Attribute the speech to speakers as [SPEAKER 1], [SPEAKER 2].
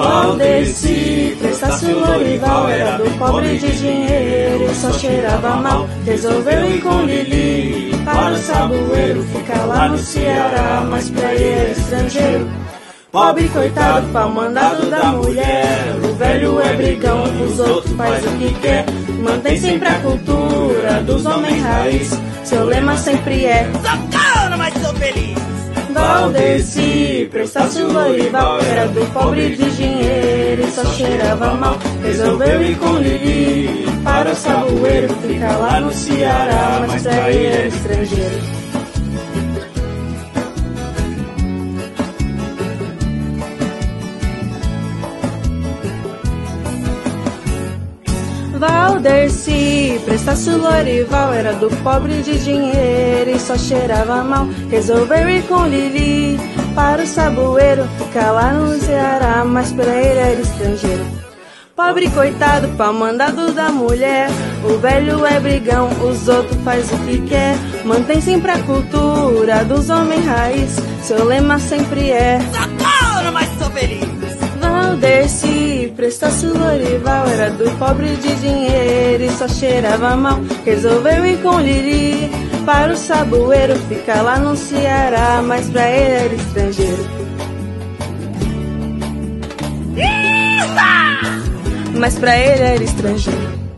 [SPEAKER 1] Valdeci, Prestácio Lorival era do pobre de dinheiro, só cheirava mal. Resolveu ir com Lili para o saboeiro, ficar lá no Ceará, mas pra ele é estrangeiro. Pobre coitado, pau mandado da mulher. O velho é brigão, os outros faz o que quer. Mantém sempre a cultura dos homens raiz. Seu lema sempre é:
[SPEAKER 2] Socorro, mas sou feliz.
[SPEAKER 1] Valdeci, Prestácio Lorival era do pobre de dinheiro e só cheirava mal. Resolveu ir com Lili para o saboeiro, ficar lá no Ceará, mas pra ele é estrangeiro. Valdeci, Prestácio Lorival era do pobre de dinheiro e só cheirava mal. Resolveu ir com Lili para o saboeiro, ficar lá no Ceará, mas pra ele era estrangeiro. Pobre coitado, pau mandado da mulher. O velho é brigão, os outros faz o que quer. Mantém sempre a cultura dos homens raiz. Seu lema sempre é:
[SPEAKER 2] Socorro, mas sou feliz.
[SPEAKER 1] Valdeci, Prestácio Lorival era do pobre de dinheiro só cheirava mal. Resolveu ir com Lili para o saboeiro, ficar lá no Ceará, mas pra ele era estrangeiro. Mas pra ele era estrangeiro.